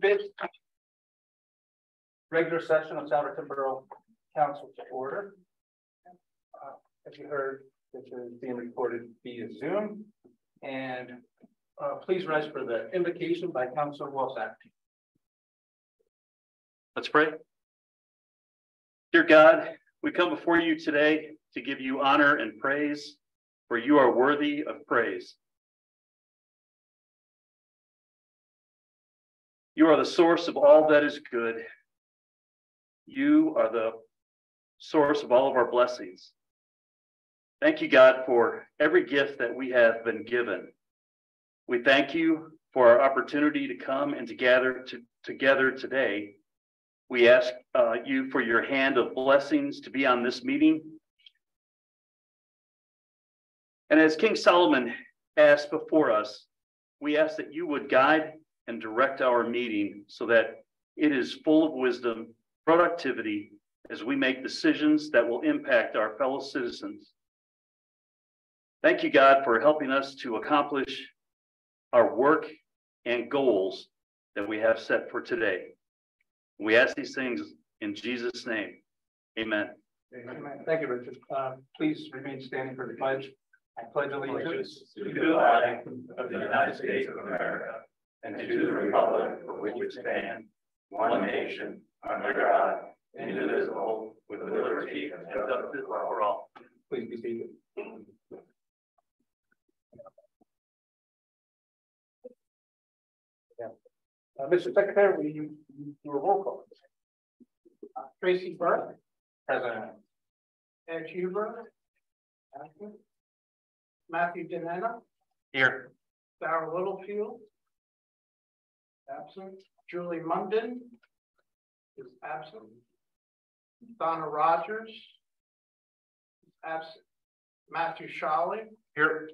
fifth regular session of Souderton Borough Council to order. Uh, As you heard, this is being recorded via Zoom. And uh, please rise for the invocation by Councilor Walsack. Let's pray. Dear God, we come before you today to give you honor and praise, for you are worthy of praise. You are the source of all that is good. You are the source of all of our blessings. Thank you, God, for every gift that we have been given. We thank you for our opportunity to come and to gather to, together today. We ask uh, you for your hand of blessings to be on this meeting. And as King Solomon asked before us, we ask that you would guide and direct our meeting so that it is full of wisdom, productivity, as we make decisions that will impact our fellow citizens. Thank you, God, for helping us to accomplish our work and goals that we have set for today. We ask these things in Jesus' name. Amen. Amen. Thank you, Richard. Uh, Please remain standing for the pledge. I pledge allegiance to the flag of the United States of America and to the republic for which it stands, one nation, under God, indivisible, with liberty and justice for all. Please be seated. Yeah. Uh, Mr. Secretary, will you you do a roll call? Uh, Tracy Burke, President. Ed Huber. Absent. Matthew Danetta, Here. Sarah Littlefield. Absent. Julie Munden. Is absent. Donna Rogers. is Absent. Matthew Shawley, Here.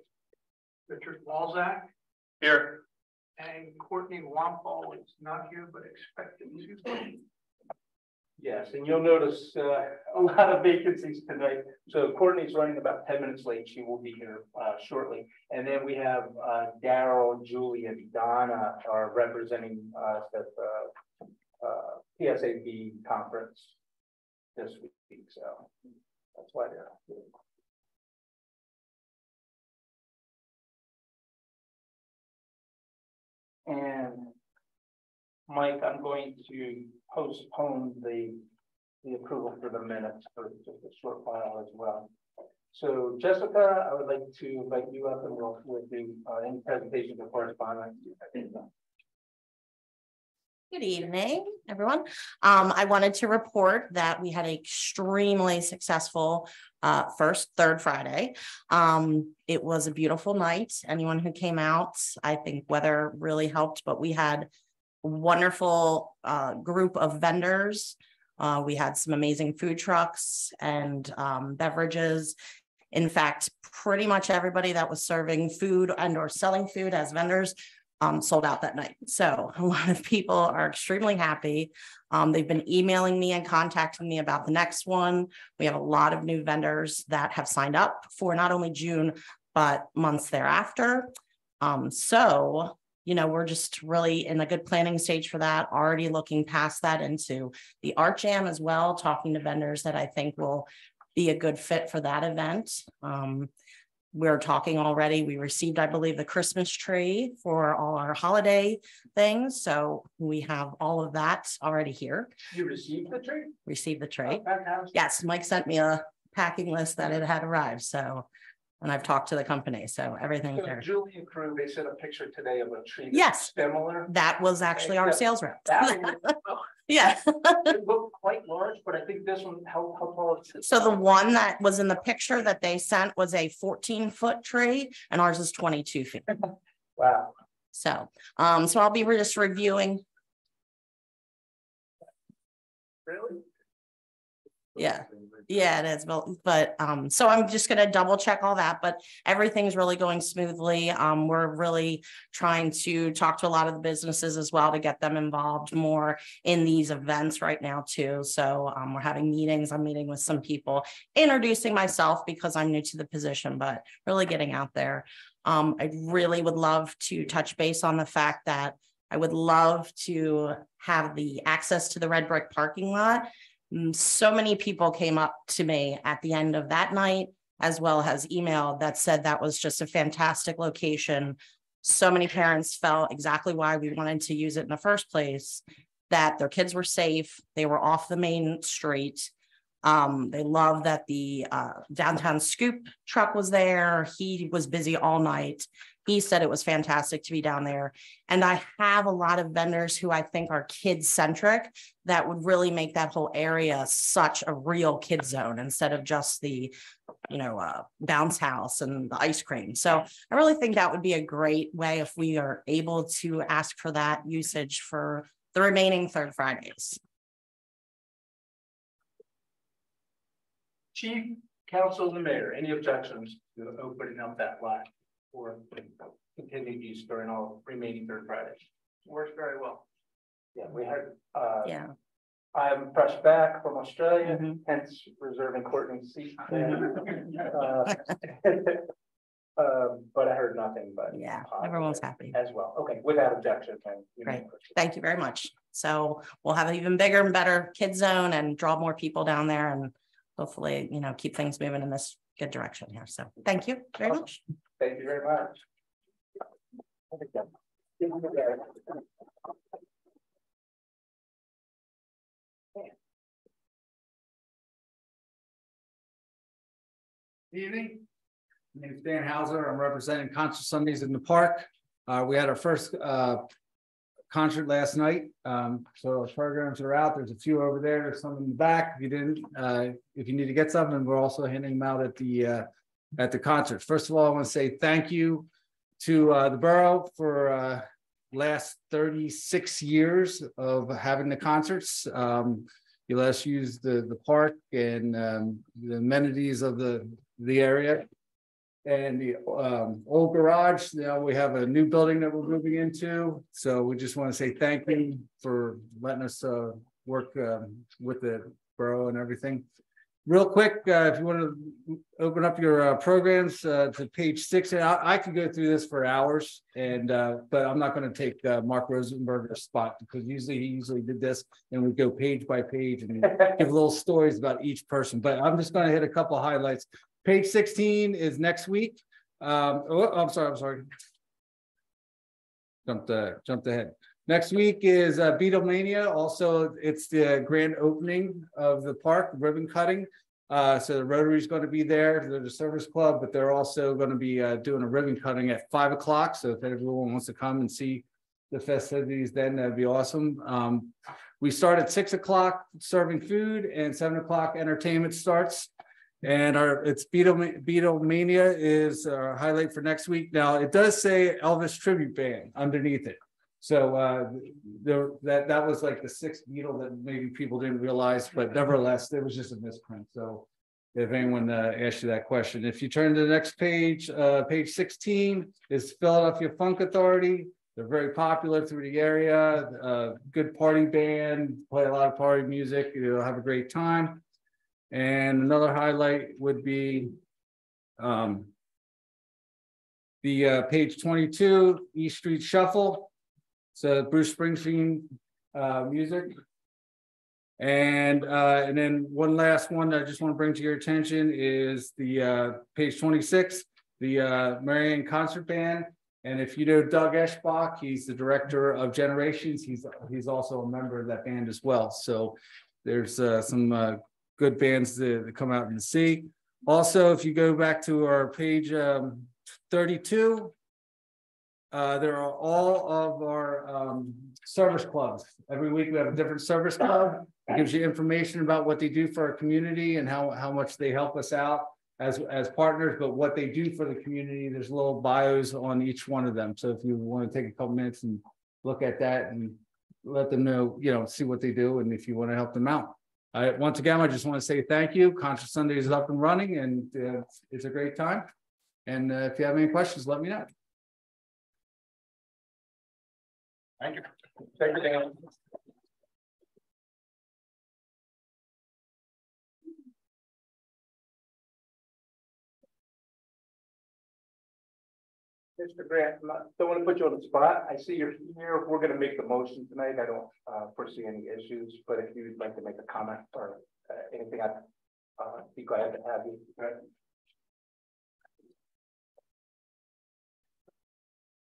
Richard Walzak, Here. and Courtney Wampole is not here, but expected to. Yes, and you'll notice uh, a lot of vacancies tonight. So Courtney's running about ten minutes late. She will be here uh, shortly. And then we have uh, Daryl, Julie, and Donna are representing us at the uh, PSAB conference this week. So that's why they're here. And Mike, I'm going to postpone the, the approval for the minutes for just a short while as well. So Jessica, I would like to invite you up and we'll, do, uh, any presentations or correspondence. Good evening, everyone. Um, I wanted to report that we had an extremely successful uh, first, third Friday. Um, it was a beautiful night. Anyone who came out, I think weather really helped, but we had wonderful uh, group of vendors. Uh, we had some amazing food trucks and um, beverages. In fact, pretty much everybody that was serving food and or selling food as vendors um, sold out that night. So a lot of people are extremely happy. Um, they've been emailing me and contacting me about the next one. We have a lot of new vendors that have signed up for not only June, but months thereafter. Um, so, you know, we're just really in a good planning stage for that, already looking past that into the art jam as well, talking to vendors that I think will be a good fit for that event. Um, we're talking already. We received, I believe, the Christmas tree for all our holiday things. So we have all of that already here. You received the tree? Received the tray. Oh. Yes, Mike sent me a packing list that it had arrived. So, and I've talked to the company. So everything's So there. Julie crew, they sent a picture today of a tree. that's Yes. Similar. That was actually our sales rep. That one, Yeah. it looked quite large, but I think this one, how, how tall is it? So the one that was in the picture that they sent was a fourteen foot tree and ours is twenty-two feet. Wow. So, um, so I'll be just reviewing. Really? Yeah. Yeah, it is, but, um, so I'm just gonna double check all that, but everything's really going smoothly. Um, we're really trying to talk to a lot of the businesses as well to get them involved more in these events right now too. So, um, we're having meetings. I'm meeting with some people, introducing myself because I'm new to the position, but really getting out there. Um, I really would love to touch base on the fact that I would love to have the access to the red brick parking lot. Mm, So many people came up to me at the end of that night, as well as email that said that was just a fantastic location. So many parents felt exactly why we wanted to use it in the first place, that their kids were safe, they were off the main street. Um, they love that the uh downtown scoop truck was there. He was busy all night. He said it was fantastic to be down there. And I have a lot of vendors who I think are kid centric that would really make that whole area such a real kid zone instead of just the, you know, uh, bounce house and the ice cream. So I really think that would be a great way if we are able to ask for that usage for the remaining third Fridays. Chief, council, and mayor, any objections to opening up that lot for continued use during all remaining third Fridays? Works very well. Yeah, we had, uh, Yeah. I'm fresh back from Australia, Mhm. hence reserving Courtney's seat. Mm-hmm. Uh, Um, but I heard nothing but. Yeah, positive everyone's happy. As well, okay, without objection. then you may Great. Thank you very much. So we'll have an even bigger and better kid zone and draw more people down there and hopefully, you know, keep things moving in this good direction here. So thank you very much. Thank you very much. Evening. My name is Dan Hauser. I'm representing Concert Sundays in the Park. Uh, we had our first, uh, concert last night. Um, so programs are out. There's a few over there. There's some in the back. If you didn't, uh, if you need to get something, we're also handing them out at the, uh, at the concerts. First of all, I want to say thank you to, uh, the borough for, uh, last thirty-six years of having the concerts. Um, you let us use the, the park and, um, the amenities of the, the area. And the, um, old garage, now we have a new building that we're moving into, so we just want to say thank you for letting us, uh, work, um, with the borough and everything. Real quick, uh, if you want to open up your, uh, programs, uh, to page six, and I, I could go through this for hours. And, uh, but I'm not going to take, uh, Mark Rosenberger's spot, because usually he usually did this, and we go page by page and give little stories about each person, but I'm just gonna hit a couple highlights. Page sixteen is next week. Um, oh, I'm sorry, I'm sorry. Jumped, uh, jumped ahead. Next week is uh, Beatlemania. Also, it's the grand opening of the park, ribbon cutting. Uh, so the Rotary's going to be there. There's a service club, but they're also going to be uh, doing a ribbon cutting at five o'clock. So if everyone wants to come and see the festivities, then that'd be awesome. Um, we start at six o'clock serving food and seven o'clock entertainment starts. And our, it's Beatle, Beatlemania is our highlight for next week. Now, it does say Elvis tribute band underneath it. So uh, there, that, that was like the sixth Beatle that maybe people didn't realize, but nevertheless, it was just a misprint. So if anyone uh, asked you that question, if you turn to the next page, uh, page sixteen is Philadelphia Funk Authority. They're very popular through the area, uh, good party band, play a lot of party music, you'll have a great time. And another highlight would be um, the uh, page twenty-two, East Street Shuffle. It's So Bruce Springsteen uh, music. And uh, and then one last one that I just want to bring to your attention is the uh, page twenty-six, the uh, Merion Concert Band. And if you know Doug Eschbach, he's the director of Generations. He's he's also a member of that band as well. So there's uh, some uh, good bands to, to come out and see. Also, if you go back to our page um, 32, uh, there are all of our um, service clubs. Every week we have a different service club. It gives you information about what they do for our community and how, how much they help us out as, as partners, but what they do for the community. There's little bios on each one of them. So if you want to take a couple minutes and look at that and let them know, you know, see what they do and if you want to help them out. I, once again, I just want to say thank you. Concert Sunday is up and running and uh, it's- a great time. And uh, if you have any questions, let me know. Thank you. Thank you. Mr. Grant, I'm don't want to put you on the spot. I see you're here. We're going to make the motion tonight. I don't uh, foresee any issues, but if you'd like to make a comment or uh, anything, I'd uh, be glad to have you.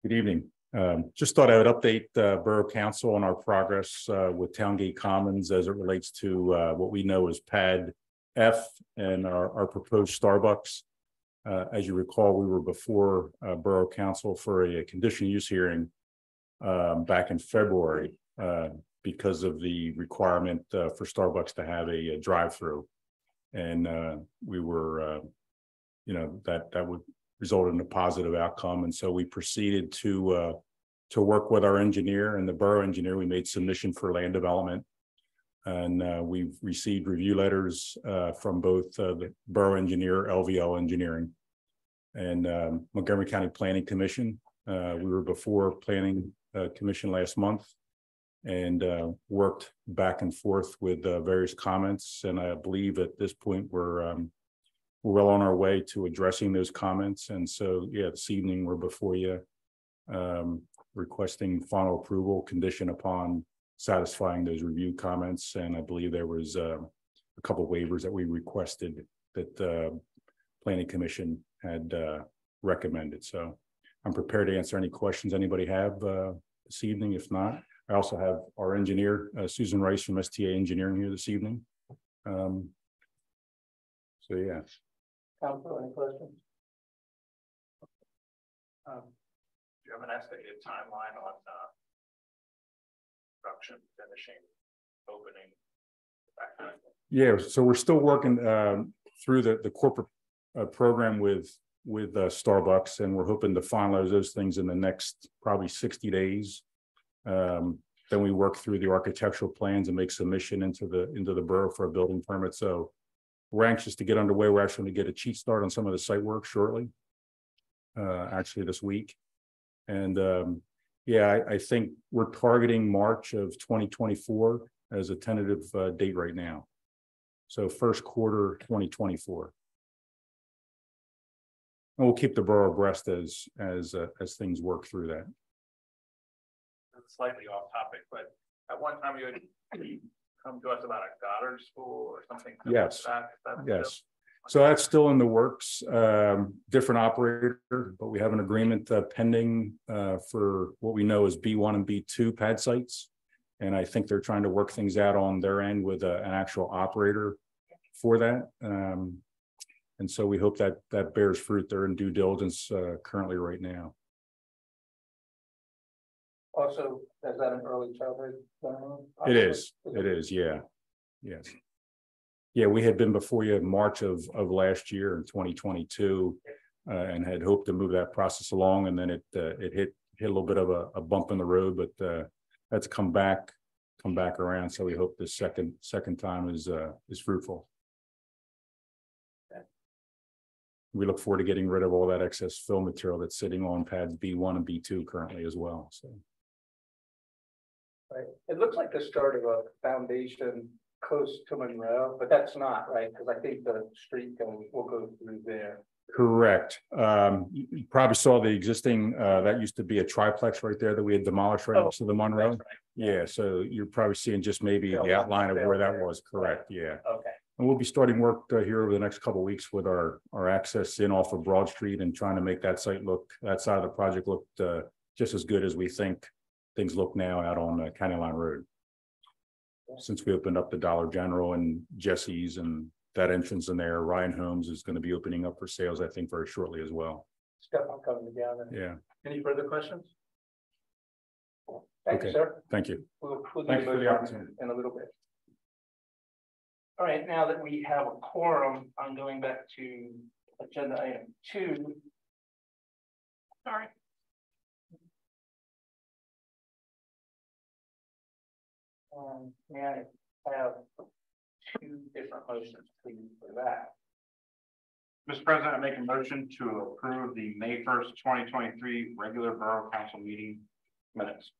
Good evening. Um, just thought I would update uh Borough Council on our progress uh with Towngate Commons as it relates to uh what we know as pad F and our our proposed Starbucks. Uh, as you recall, we were before uh Borough Council for a condition use hearing um, back in February uh because of the requirement uh for Starbucks to have a a drive-through. And uh we were uh you know, that that would result in a positive outcome. And so we proceeded to to work with our engineer and the borough engineer. We made submission for land development. And uh, we've received review letters uh, from both uh, the borough engineer, LVL Engineering, and um, Montgomery County Planning Commission. Uh, we were before Planning uh, Commission last month and uh, worked back and forth with various comments. And I believe at this point, we're um, we're well on our way to addressing those comments. And so, yeah, this evening, we're before you um, requesting final approval condition upon satisfying those review comments. And I believe there was uh, a couple waivers that we requested that the planning commission had uh, recommended. So I'm prepared to answer any questions anybody have uh, this evening. If not, I also have our engineer, uh, Susan Rice from STA Engineering here this evening. Um, so, yeah. Council, any questions? Um, do you have an estimated timeline on, production, finishing, opening? Yeah, so we're still working um through the the corporate uh program with with uh Starbucks and we're hoping to finalize those things in the next probably sixty days. Um, then we work through the architectural plans and make submission into the into the borough for a building permit, so. We're anxious to get underway. We're actually gonna get a cheat start on some of the site work shortly. Uh, actually this week. And um, yeah, I I think we're targeting March of twenty twenty-four as a tentative uh date right now. So first quarter twenty twenty-four. And we'll keep the borough abreast as, as, uh, as things work through that. Slightly off topic, but at one time you had come to us about a Goddard school or something. Yes. that. Is that Yes. So that's still in the works, um, different operator, but we have an agreement uh, pending, uh, for what we know is B one and B two pad sites. And I think they're trying to work things out on their end with a- an actual operator for that. Um, and so we hope that that bears fruit. They're in due diligence, uh, currently right now. Also, is that an early childhood? It is, it is, yeah, yes. Yeah, we had been before you in March of, of last year in twenty twenty-two. Uh, and had hoped to move that process along and then it, uh, it hit, hit a little bit of a, a bump in the road, but, uh. That's come back, come back around, so we hope this second, second time is, uh, is fruitful. We look forward to getting rid of all that excess fill material that's sitting on pads B one and B two currently as well, so. Right, it looks like the start of a foundation close to Monroe, but that's not, right? Because I think the street goes, will go through there. Correct. Um, you probably saw the existing, uh, that used to be a triplex right there that we had demolished right Oh, next to the Monroe. Right. Yeah, so you're probably seeing just maybe the outline of where that was, correct, yeah. Okay, And we'll be starting work uh, here over the next couple of weeks with our, our access in off of Broad Street and trying to make that site look, that side of the project look, uh, just as good as we think things look now out on uh, County Line Road. Since we opened up the Dollar General and Jesse's and that entrance in there, Ryan Homes is gonna be opening up for sales, I think, very shortly as well. step on coming together. Yeah, Any further questions? Thank you, Okay. sir. thank you. We'll, we'll do Thanks for the opportunity. In a little bit. All right, now that we have a quorum, I'm going back to agenda item two. Sorry. Um, may I have two different motions, please, for that? Mr. President, I make a motion to approve the May first, twenty twenty-three regular Borough Council meeting minutes.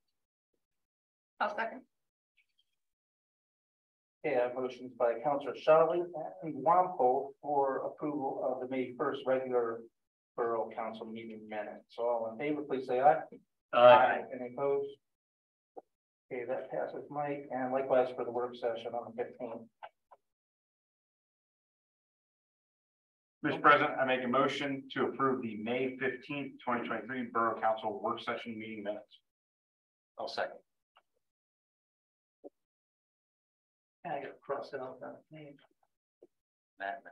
I'll second. Okay, I have motions by Counselor Sharley and Wampole for approval of the May first regular Borough Council meeting minutes. All in favor, please say aye. Uh, Any opposed? Okay, that passes, Mike, and likewise for the work session on the fifteenth. Mr. President, I make a motion to approve the May fifteenth, twenty twenty-three Borough Council Work Session Meeting Minutes. I'll second. I gotta cross it out that name. Matt,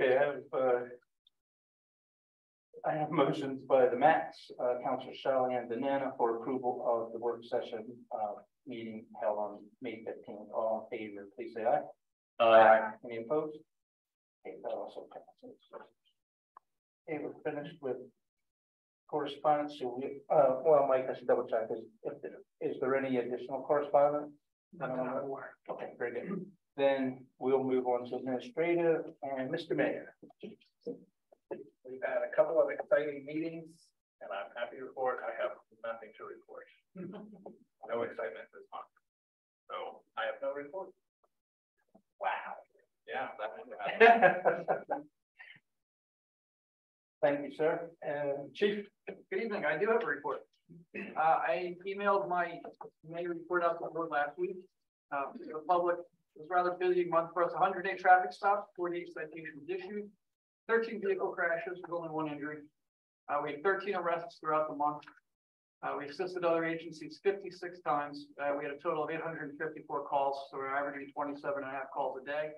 Okay, I have, uh. I have motions by the Max, uh, Council Shelley and Banana for approval of the work session, uh, meeting held on May fifteenth. All in favor, please say aye. Uh, Any opposed? Okay, that also passes. Okay, we're finished with correspondence. So we, uh, well, Mike, I should double check. Is, if there, is there any additional correspondence? Not that I'm. Okay, very good. Then we'll move on to administrative and Mr. Mayor. We've had a couple of exciting meetings and I'm happy to report I have nothing to report. No excitement this month. So I have no report. Wow. Yeah. Thank you, sir. And Chief, Good evening. I do have a report. Uh, I emailed my May report out to the board last week. Uh, the public, it was rather busy month for us, hundred day traffic stops, forty-eight citations issued. Thirteen vehicle crashes, with only one injury. Uh, we had thirteen arrests throughout the month. Uh, we assisted other agencies fifty-six times. Uh, we had a total of eight hundred and fifty-four calls, so we're averaging 27 and a half calls a day.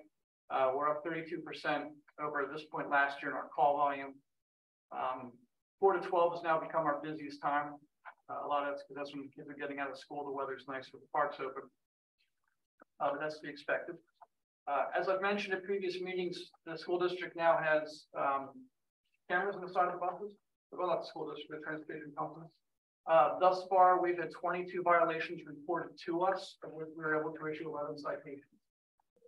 Uh, we're up thirty-two percent over this point last year in our call volume. Um, four to twelve has now become our busiest time. Uh, a lot of that's because that's when kids are getting out of school, the weather's nice, with the parks open. Uh, but that's to be expected. Uh, as I've mentioned at previous meetings, the school district now has, um, cameras on the side of buses. Well, not the school district, the transportation companies. Uh, thus far, we've had twenty-two violations reported to us, which we were able to issue eleven citations.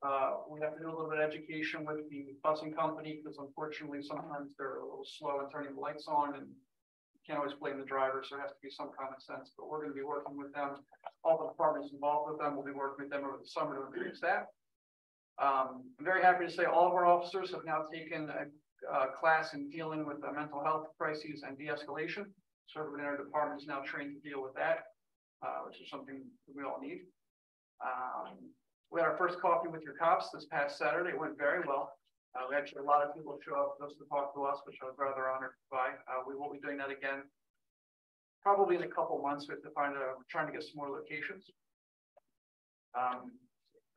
Uh, we have to do a little bit of education with the busing company, because unfortunately, sometimes they're a little slow in turning the lights on and you can't always blame the driver, so it has to be some common sense, but we're gonna be working with them. All the departments involved with them, we'll be working with them over the summer to increase that. Um, I'm very happy to say all of our officers have now taken a, a class in dealing with uh, mental health crises and de-escalation. So everyone in our department is now trained to deal with that, uh, which is something we all need. Um, we had our first coffee with your cops this past Saturday. It went very well. Uh, we actually, a lot of people show up just to talk to us, which I was rather honored by. Uh, we will be doing that again. Probably in a couple months, we have to find a, we're trying to get some more locations. Um,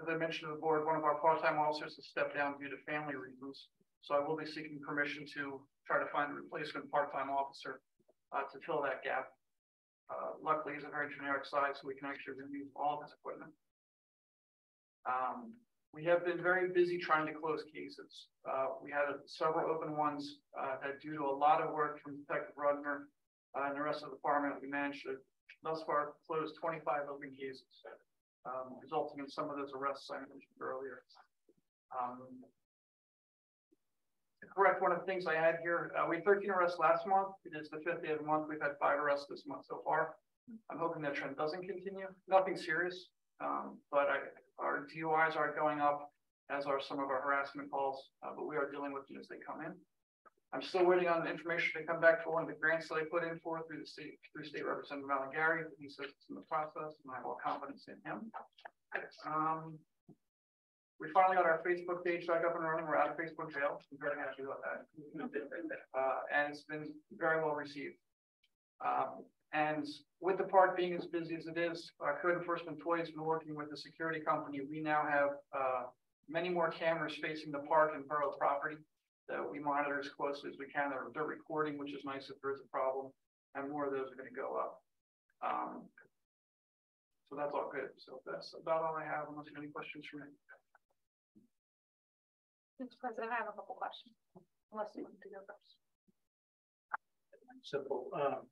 as I mentioned to the board, one of our part-time officers has stepped down due to family reasons. So I will be seeking permission to try to find a replacement part-time officer, uh, to fill that gap. Uh, luckily, he's a very generic size, so we can actually remove all of his equipment. Um, we have been very busy trying to close cases. Uh, we had several open ones, uh, that due to a lot of work from Detective Rudner, uh, and the rest of the department, we managed to thus far close twenty-five open cases. Um, resulting in some of those arrests I mentioned earlier. Um, correct one of the things I had here, uh, we had thirteen arrests last month. It is the fifth day of the month. We've had five arrests this month so far. I'm hoping that trend doesn't continue. Nothing serious, um, but I, our DUIs are going up, as are some of our harassment calls, uh, but we are dealing with them as they come in. I'm still waiting on the information to come back for one of the grants that I put in for through the state, through State Representative Alan Gary. He says it's in the process, and I have all confidence in him. Um, we finally got our Facebook page back up and running. We're out of Facebook jail. I'm very happy about that. Uh, and it's been very well received. Um, and with the park being as busy as it is, our code enforcement employees has been working with the security company. We now have, uh, many more cameras facing the park and borough property that we monitor as closely as we can. They're, they're recording, which is nice if there's a problem, and more of those are gonna go up. Um, so that's all good. So that's about all I have, unless you have any questions for me. Mr. President, I have a couple questions, unless you want to go first. simple, um.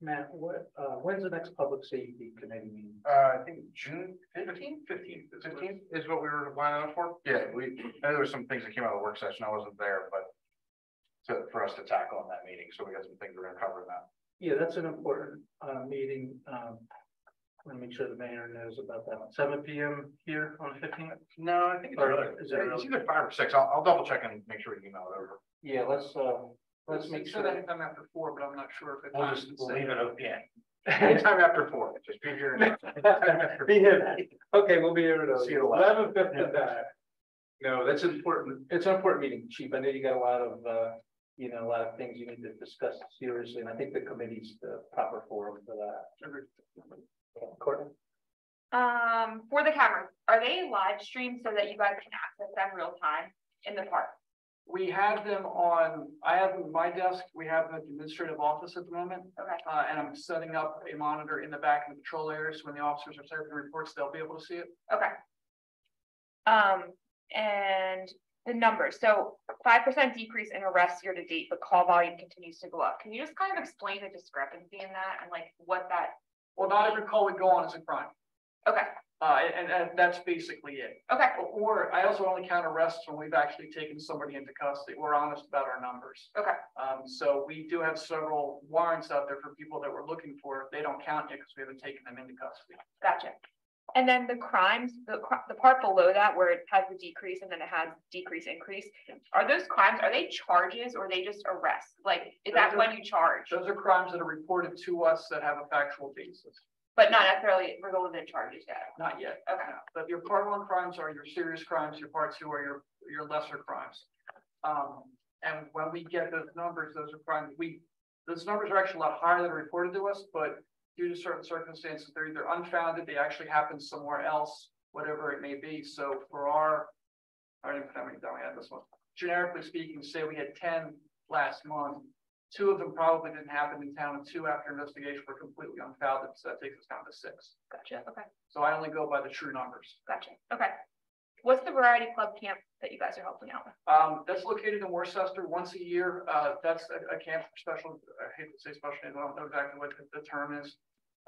Matt, what, uh, when's the next public safety committee meeting? Uh, I think June fifteenth, fifteenth, fifteenth is what we were lining up for. Yeah, we, I know there were some things that came out of the work session. I wasn't there, but. To, for us to tackle in that meeting, so we got some things we're gonna cover in that. Yeah, that's an important, uh, meeting, um. Want to make sure the mayor knows about that. one. Seven P M here on the fifteenth? No, I think it's, Or early. is it early? it's either five or six. I'll, I'll double check and make sure we email it over. Yeah, let's, uh, let's make So sure. anytime after four, but I'm not sure if it's. We'll just we'll leave it open. Yeah. Anytime after four, just be here. Be here. Okay, we'll be here at See you at eleven fifty-five. No, that's important. It's an important meeting, chief. I know you got a lot of, uh, you know, a lot of things you need to discuss seriously, and I think the committee's the proper forum for that. Courtney? Um, for the cameras, are they live streamed so that you guys can access them real time in the park? We have them on, I have them at my desk, we have them at the administrative office at the moment. Okay, Uh, and I'm setting up a monitor in the back of the patrol area, so When the officers are serving reports, they'll be able to see it. okay. Um, and the numbers, so five percent decrease in arrests year to date, but call volume continues to go up. Can you just kind of explain the discrepancy in that and like what that, Well, not every call we go on is a crime. okay, Uh, and, and that's basically it. okay, Or I also only count arrests when we've actually taken somebody into custody. We're honest about our numbers. okay, Um, so we do have several warrants out there for people that we're looking for. They don't count yet because we haven't taken them into custody. gotcha. And then the crimes, the, the part below that where it has the decrease and then it has decrease, increase, are those crimes, are they charges or are they just arrests? Like, is that when you charge, Those are crimes that are reported to us that have a factual basis. But not necessarily in charges yet? Not yet. Okay. no. But your part one crimes are your serious crimes, your part two are your, your lesser crimes. Um, and when we get those numbers, those are crimes, we, those numbers are actually a lot higher than reported to us, but due to certain circumstances, they're either unfounded, they actually happen somewhere else, whatever it may be. So for our, I don't even know how many done we had this one. Generically speaking, say we had ten last month, two of them probably didn't happen in town, and two after investigation were completely unfounded, so that takes us down to six. Gotcha, okay, So I only go by the true numbers. gotcha, okay. What's the variety club camp that you guys are helping out with? Um, that's located in Worcester once a year. Uh, that's a, a camp for special, I hate to say special, needs, I don't know exactly what the, the term is.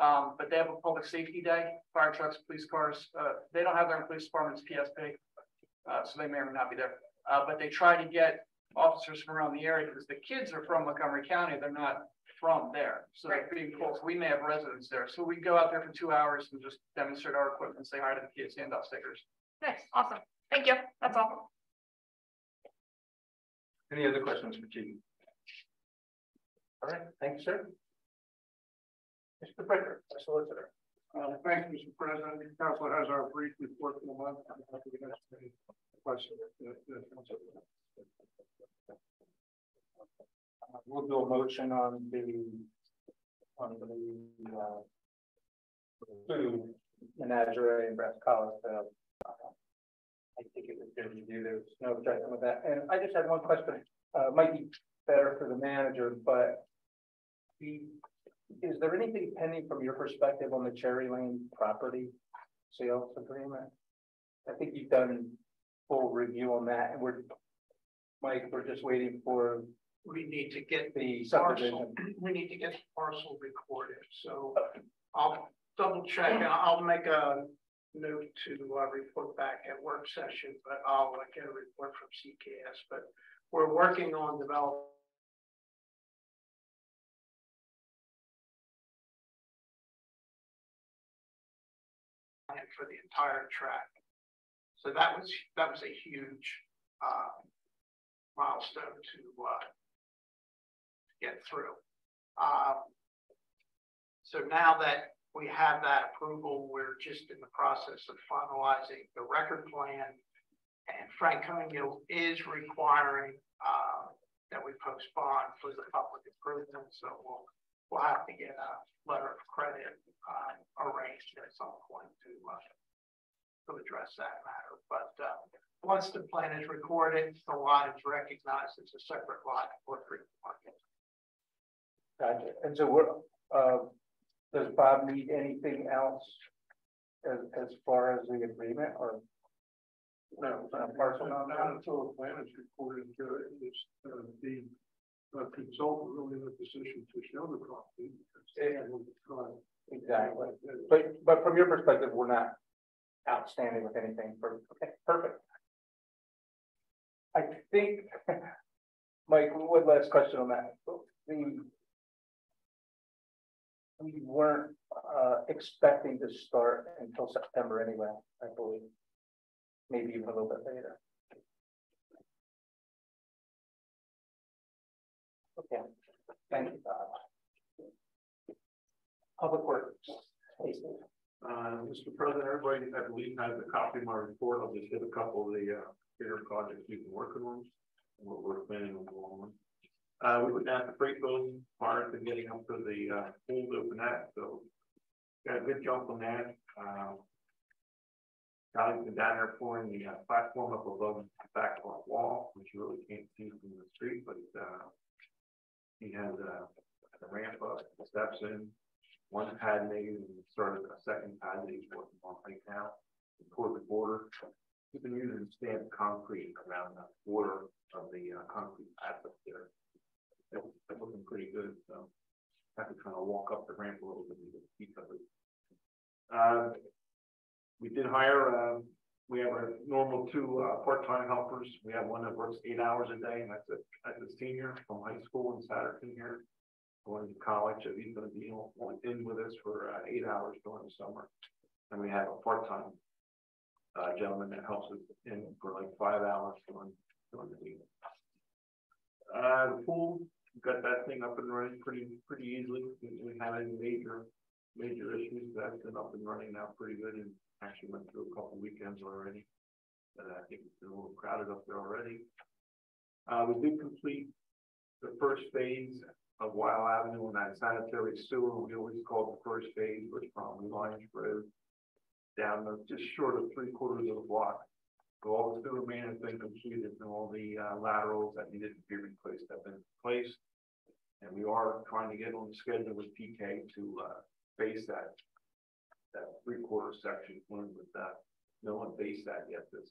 Um, but they have a public safety day, fire trucks, police cars, uh, they don't have their own police departments, PSP. Uh, so they may or may not be there. Uh, but they try to get officers from around the area because the kids are from Montgomery County, they're not from there. So they're being close. We may have residents there. So we go out there for two hours and just demonstrate our equipment, say hi to the kids, hand out stickers. Nice, awesome, thank you, that's all. Any other questions for Chief? All right, thank you, sir. Mr. Brinker, our solicitor. Uh, thank you, Mr. President. The council has our brief report for the month. I'm happy to answer any questions. We'll do a motion on the, on the, uh, food menagerie and breast college. uh, I think it was good to do, there's no objection with that, and I just had one question, uh, might be better for the manager, but the, is there anything pending from your perspective on the Cherry Lane property sales agreement? I think you've done full review on that, and we're, Mike, we're just waiting for We need to get the parcel, we need to get the parcel recorded, so I'll double check, and I'll make a note to uh, report back at work session, but I'll uh, get a report from CKS, but we're working on developing for the entire track. So that was, that was a huge, uh, milestone to, uh, get through. Um, so now that we have that approval, we're just in the process of finalizing the record plan. And Frank Cunningham is requiring, uh, that we postpone for the public improvement, so we'll, we'll have to get a letter of credit, uh, arranged at some point to address that matter, but, uh, once the plan is recorded, the lot is recognized as a separate lot for free market. Gotcha, and so we're, uh, does Bob need anything else as, as far as the agreement or? No, uh, parcel Not number? until the plan is recorded, uh, is, uh, the uh, consultant really in a position to show the property. Yeah. Exactly, but, but from your perspective, we're not outstanding with anything for, okay, perfect. I think, Mike, one last question on that, the. we weren't, uh, expecting to start until September anyway, I believe. Maybe even a little bit later. Okay, thank you. Public Works. Uh, Mr. President, everybody, I believe, has a copy of my report. I'll just hit a couple of the, uh, bigger projects we've been working on. and What we're planning on going on. Uh, we went down to freight building prior to getting up to the, uh, pool to open that, so. Got a good jump on that, um. Guys been down there pouring the uh, platform up above the back of our wall, which you really can't see from the street, but, uh. He has, uh, the ramp up, the steps in, one pad made and started a second pad that he's working on right now. Toward the border, we've been using stamped concrete around the border of the uh, concrete pads up there. They're looking pretty good, so. Have to kind of walk up the ramp a little bit to covered. Uh, we did hire, uh, we have our normal two, uh, part-time helpers. We have one that works eight hours a day, and that's a, that's a senior from high school in Souderton here going to college, so he's gonna be on in with us for uh, eight hours during the summer. And we have a part-time uh, gentleman that helps us in for like five hours during, during the week. Uh, the pool, got that thing up and running pretty, pretty easily. We didn't have any major, major issues. That's been up and running now pretty good and actually went through a couple weekends already. But I think it's a little crowded up there already. Uh, we did complete the first phase of Wild Avenue and that sanitary sewer, we always call the first phase, which from Lions Road. Down the, just short of three quarters of the block. So all the sewer main has been completed and all the uh, laterals that needed to be replaced have been replaced. And we are trying to get on the schedule with PK to uh base that. That three quarter section, one with that, no one based that yet this.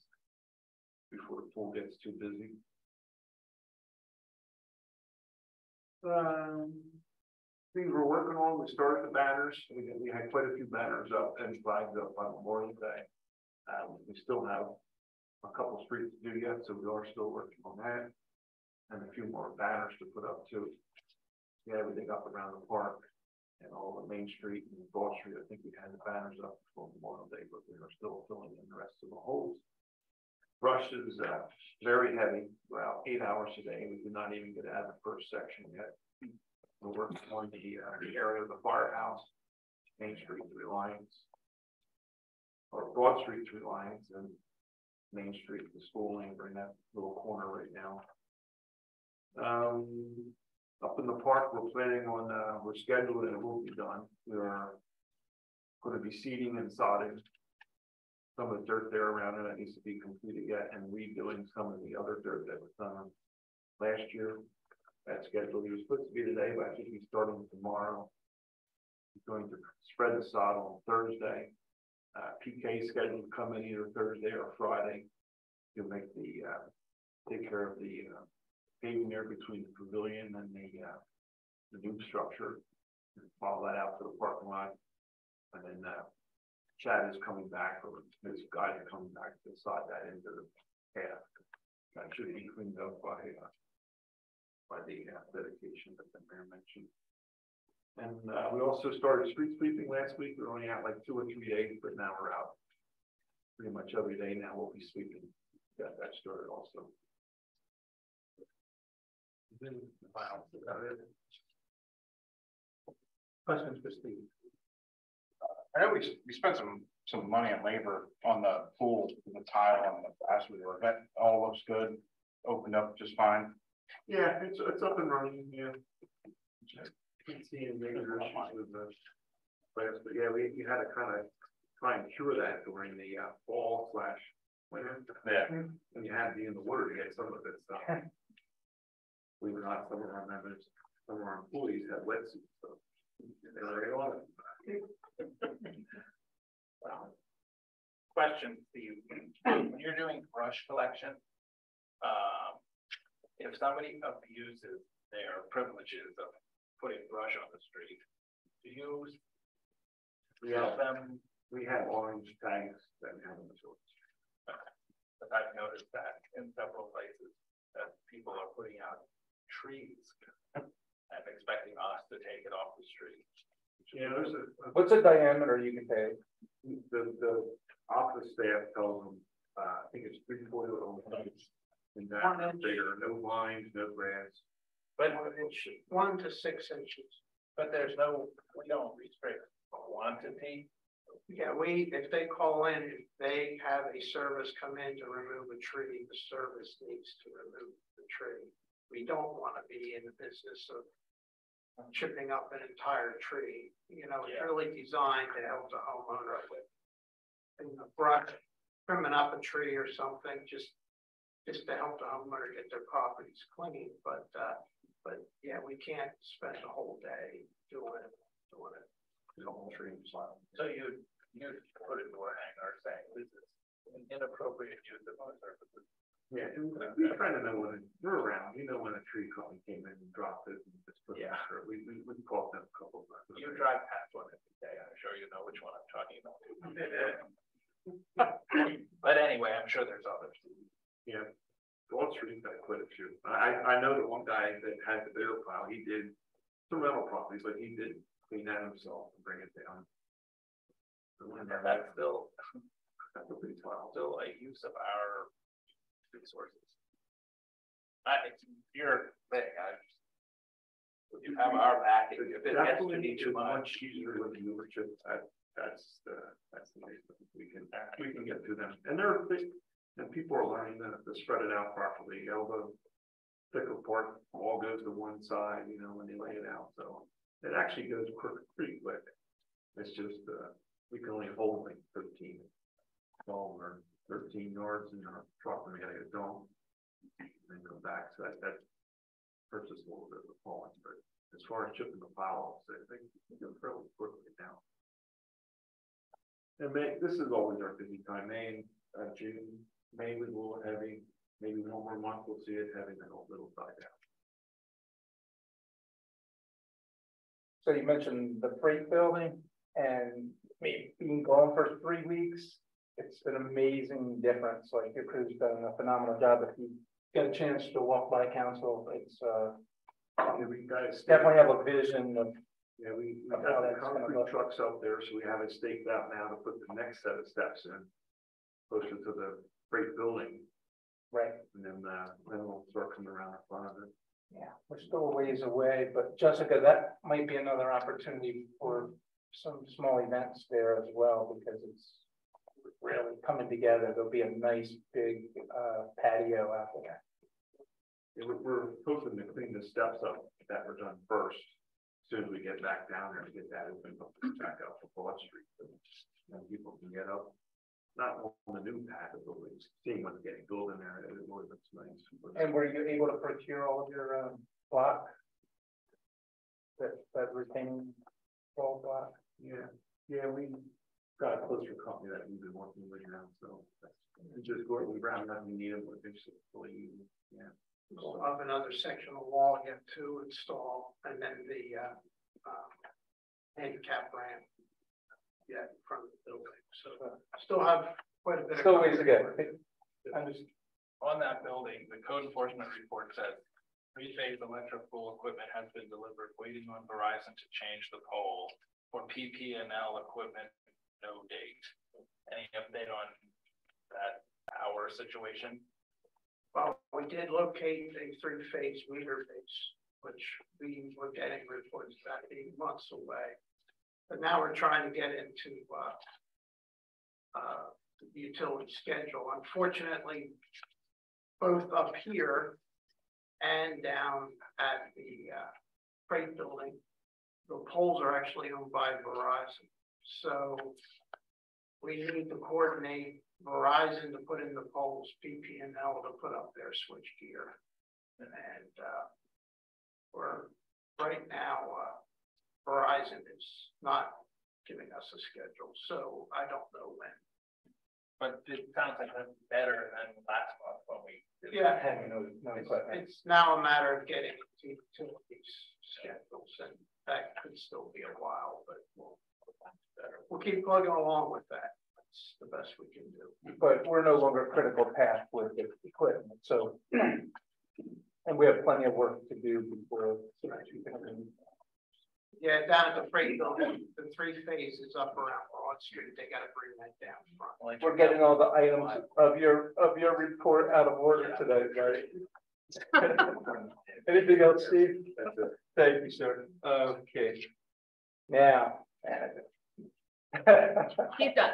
Before the pool gets too busy. Um, things we're working on, we started the banners, we, we had quite a few banners up and flags up on Memorial Day. Um, we still have a couple streets to do yet, so we are still working on that. And a few more banners to put up too. Get everything up around the park and all the Main Street and Broad Street, I think we had the banners up for Memorial Day, but we are still filling in the rest of the holes. Brush is, uh, very heavy, well, eight hours a day, we did not even get out of the first section yet. We're working on the, uh, area of the firehouse, Main Street, Three Lions. Or Broad Street, Three Lions, and Main Street, the school lane, we're in that little corner right now. Um, up in the park, we're planning on, uh, we're scheduled and it will be done, we are. Gonna be seeding and sodding some of the dirt there around it that needs to be completed yet and redoing some of the other dirt that was done last year. That schedule, he was supposed to be today, but I think he's starting tomorrow. He's going to spread the sod on Thursday. Uh, PK scheduled to come in either Thursday or Friday. He'll make the, uh, take care of the, uh, paving there between the pavilion and the, uh, the new structure. and Follow that out to the parking lot. And then, uh, Chad is coming back, or his guy is coming back to slide that into the path. That should be cleaned up by, uh, by the uh, dedication that the mayor mentioned. And, uh, we also started street sweeping last week. We are only out like two or three days, but now we're out. Pretty much every day now we'll be sweeping. Got that started also. Wow? Questions for Steve? I know we, we spent some, some money and labor on the pool, the tile on the password, that all looks good, opened up just fine. Yeah, it's, it's up and running, yeah. Can't see any major issues with the. But, but yeah, we, we had to kind of try and cure that during the uh, fall slash winter. Yeah. And you had to be in the water to get some of it stuff. Believe it or not, some of our members, some of our employees had wetsuits, so. They were right on it. Question, for you. when you're doing brush collection, um, if somebody abuses their privileges of putting brush on the street, do you We tell have, them, we have orange tanks that have them shorts. but I've noticed that in several places, that people are putting out trees and expecting us to take it off the street. Yeah, there's a, What's the diameter you can pay? the, the office staff tells them, uh, I think it's three quarter of And One that inch. bigger, no lines, no grass. But one inch, one to six inches. But there's no, we don't restrict quantity. Yeah, we, if they call in, if they have a service come in to remove a tree, the service needs to remove the tree. We don't want to be in the business of chipping up an entire tree, you know, it's Yeah. really designed to help the homeowner with. And the brush, trimming up a tree or something, just, just to help the homeowner get their properties clean, but, uh, but yeah, we can't spend a whole day doing it, doing it. The whole tree. So you, you put it in Warhang or saying this is an inappropriate use of our services. Yeah, and we kind of know when, it- we're around, you know when a tree company came in and dropped it and just put it Yeah. through. We, we, we caught them a couple of times. You drive past one every day, I'm sure you know which one I'm talking about. But anyway, I'm sure there's others. Yeah. Wall Street got quite a few. I, I know that one guy that had the bear pile, he did some rental properties, but he did clean that himself and bring it down. And that's still, That's a pretty pile. still a use of our resources. I, it's your thing, I. just- You have our back, if it gets to be too much. easier with the membership, that, that's the, that's the way that we can, we can get to them, and they're, they, and people are learning to, to spread it out properly, although. Pickle part all goes to one side, you know, when they lay it out, so it actually goes quick, pretty quick. It's just, uh, we can only hold like thirteen, twelve or thirteen yards in our truck, and we gotta get done. And then go back, so that, that hurts us a little bit with falling, but as far as chipping the off, I think we go fairly quickly now. And May, this is always our busy time, May, and, uh, June, May we a little heavy, maybe one more month, we'll see it having then it'll, it'll die down. So you mentioned the freight building and me being gone for three weeks. It's an amazing difference, like your crew's done a phenomenal job. If you get a chance to walk by council, it's, uh, Yeah, we guys. definitely have a vision of, Yeah, we, we got the concrete trucks up there, so we have it staked out now to put the next set of steps in. Closer to the freight building, right, and then, uh, then we'll start coming around in front of it. yeah, we're still a ways away, but Jessica, that might be another opportunity for some small events there as well, because it's really coming together. There'll be a nice big, uh, patio out there. Yeah, we're, hoping to clean the steps up that were done first. As Soon as we get back down there to get that open, up back up for Broad Street. so, you know, people can get up. Not on the new pad, but seeing what's getting built in there, it really looks nice. And were you able to procure all of your, um, block? That, that retaining wall block? Yeah, yeah, we got a closer company that we've been working with now, so. that's- It's just Gordon Brown, nothing needed, but it's just really, easy, yeah. We'll have another section of wall yet to install, and then the, uh, uh, handicap ramp. Yet from the building, so uh, still have quite a bit. of- Still ways to go. I'm just, On that building, the code enforcement report says. Three-phase electrical equipment has been delivered, waiting on Verizon to change the pole. For PP and L equipment, no date. Any update on that hour situation? Well, we did locate a three-phase meter base, which we were getting reports back eight months away. But now we're trying to get into, uh, uh, the utility schedule. Unfortunately, both up here and down at the, uh, freight building, the poles are actually owned by Verizon. So we need to coordinate Verizon to put in the poles, PP&L to put up their switch gear. And, uh, we're, right now, uh, Verizon is not giving us a schedule, so I don't know when. But it sounds like that's better than last month when we. did Yeah. having no, no It's, equipment. it's now a matter of getting to utilities schedules, and that could still be a while, but we'll, we'll keep plugging along with that. That's the best we can do. But we're no longer critical path with the equipment, so. And we have plenty of work to do before. Yeah, down at the freight building, the three phases up around Broad Street, they gotta bring that down front. We're getting all the items of your, of your report out of order today, right? Anything else, Steve? Thank you, sir. Okay. Now. He's done.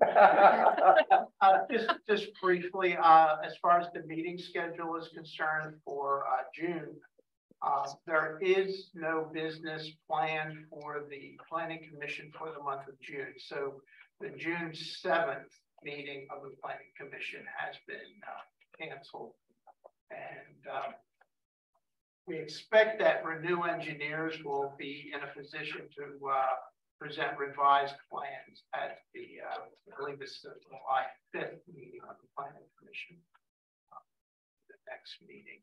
Uh, just, just briefly, uh, as far as the meeting schedule is concerned for, uh, June. Uh, there is no business planned for the planning commission for the month of June, so the June seventh meeting of the planning commission has been, uh, canceled. And, um. We expect that Renew Engineers will be in a position to, uh, present revised plans at the, uh, I believe it's the July fifth meeting of the planning commission. uh, The next meeting.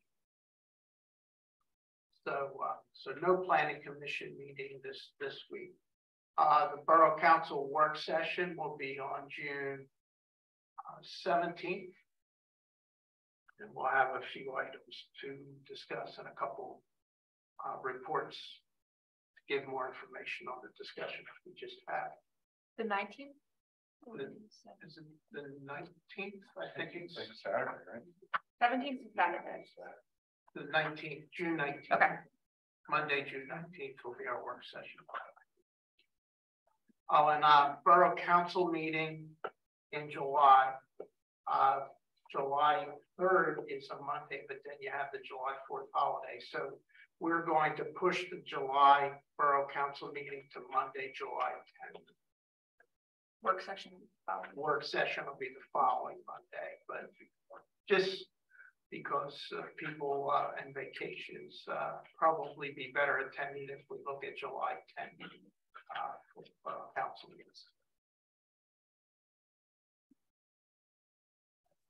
So, uh, so no planning commission meeting this, this week. Uh, the Borough Council work session will be on June uh, seventeenth. And we'll have a few items to discuss and a couple, uh, reports give more information on the discussion we just had. The nineteenth? The- Is it the nineteenth? I think it's Saturday, right? Seventeenth is Saturday. the nineteenth, June nineteenth. Okay. Monday, June nineteenth will be our work session. Oh, and uh, Borough Council meeting in July. Uh, July third is a Monday, but then you have the July fourth holiday, so we're going to push the July Borough Council meeting to Monday, July tenth. Work session. following. Work session will be the following Monday, but just because uh, people uh, and vacations uh, probably be better attended if we look at July tenth uh, for uh, council meetings.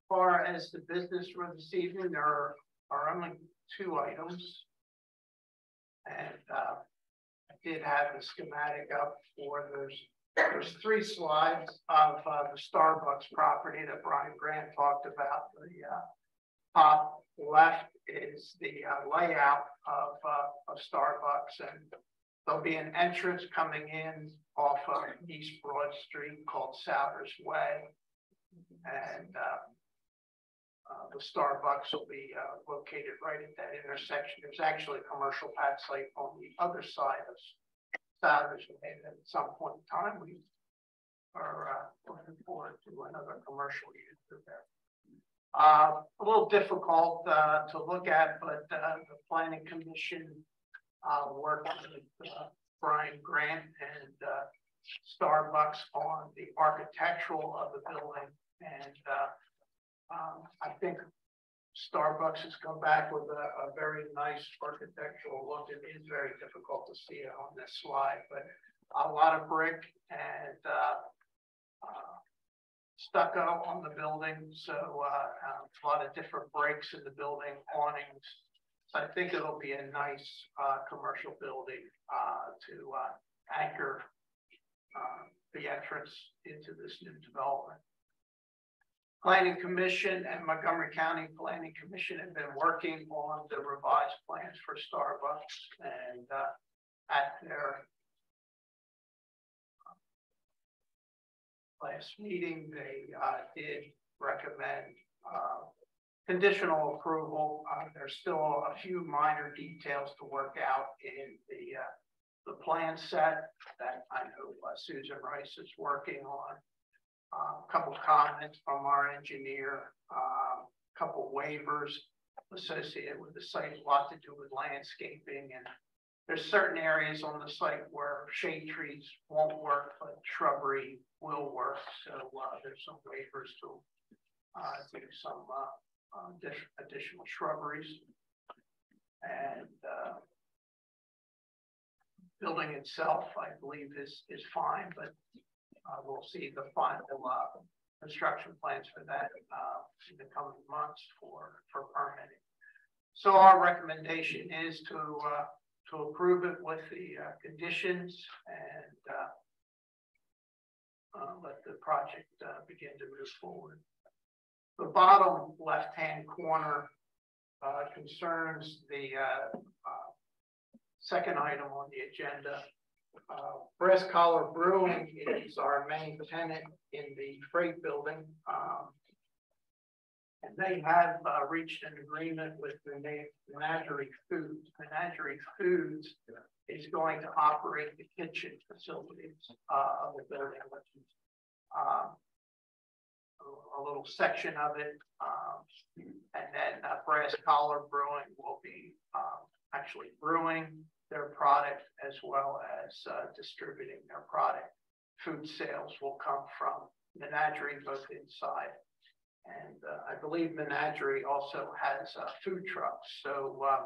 As Far as the business for this evening, there are, are only two items. And uh, I did have the schematic up for, there's, there's three slides of uh, the Starbucks property that Brian Grant talked about. The uh, top left is the uh, layout of, uh, of Starbucks and there'll be an entrance coming in off of East Broad Street called Souders Way. And, uh, the Starbucks will be, uh, located right at that intersection. There's actually a commercial pad site on the other side of Way. And at some point in time, we are, uh, looking forward to another commercial use there. Uh, a little difficult, uh, to look at, but, uh, the planning commission, uh, worked with, Brian Grant and, Starbucks on the architectural of the building. And, uh, um, I think Starbucks has come back with a, a very nice architectural look. It is very difficult to see it on this slide, but a lot of brick and, uh, uh, stucco on the building, so uh, uh, a lot of different breaks in the building, awnings. So I think it'll be a nice uh, commercial building uh, to uh, anchor the entrance into this new development. Planning Commission and Montgomery County Planning Commission have been working on the revised plans for Starbucks and uh, at their last meeting, they uh, did recommend uh, conditional approval. Uh, There's still a few minor details to work out in the, uh, the plan set that I know uh, Susan Rice is working on. A Couple comments from our engineer, a couple waivers associated with the site, a lot to do with landscaping and there's certain areas on the site where shade trees won't work, but shrubbery will work. So uh, there's some waivers to uh, do some uh, additional shrubberies. And uh, building itself, I believe is, is fine, but uh, we'll see the final uh, construction plans for that uh, in the coming months for, for permitting. So our recommendation is to uh, to approve it with the uh, conditions and uh, let the project begin to move forward. The bottom left-hand corner concerns the second item on the agenda. Uh, Brass Collar Brewing is our main tenant in the freight building. Um, and they have, uh, reached an agreement with the Menagerie Foods. Menagerie Foods is going to operate the kitchen facilities, uh, of the building, a- a little section of it, um, and then uh, Brass Collar Brewing will be, um, actually brewing their product as well as, uh, distributing their product. Food sales will come from Menagerie both inside. And, uh, I believe Menagerie also has, uh, food trucks, so, uh,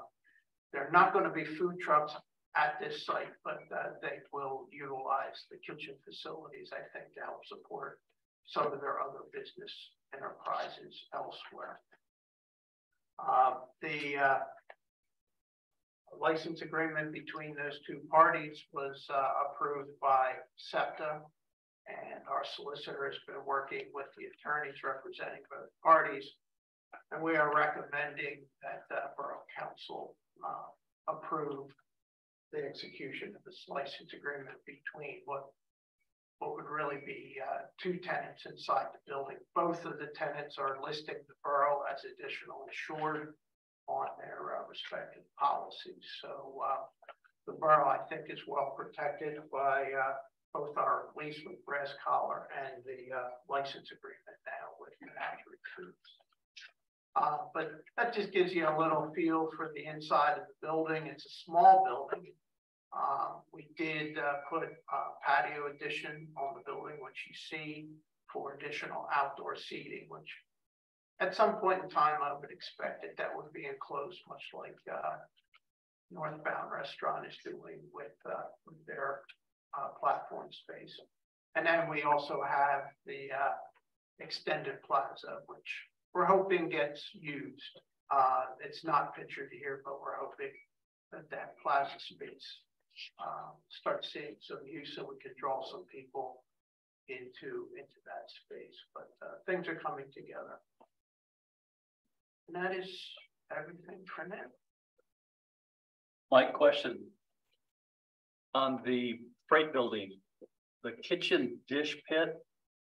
they're not gonna be food trucks at this site, but, uh, they will utilize the kitchen facilities, I think, to help support some of their other business enterprises elsewhere. Uh, the, license agreement between those two parties was, uh, approved by SEPTA. And our solicitor has been working with the attorneys representing both parties. And we are recommending that, uh, Borough Council, uh, approve the execution of this license agreement between what what would really be uh, two tenants inside the building. Both of the tenants are listing the borough as additional insured on their uh, respective policies. So uh, the borough, I think, is well protected by uh, both our lease with Brass Collar and the license agreement now with Menagerie Foods. Uh, but that just gives you a little feel for the inside of the building. It's a small building. Uh, we did, uh, put a patio addition on the building, which you see for additional outdoor seating, which at some point in time, I would expect that that would be enclosed, much like, uh, Northbound Restaurant is doing with, uh, their, uh, platform space. And then we also have the, uh, extended plaza, which we're hoping gets used. Uh, it's not pictured here, but we're hoping that that plaza space uh, start seeing some use so we can draw some people into, into that space, but, uh, things are coming together. And that is everything for now. My question. On the freight building, the kitchen dish pit,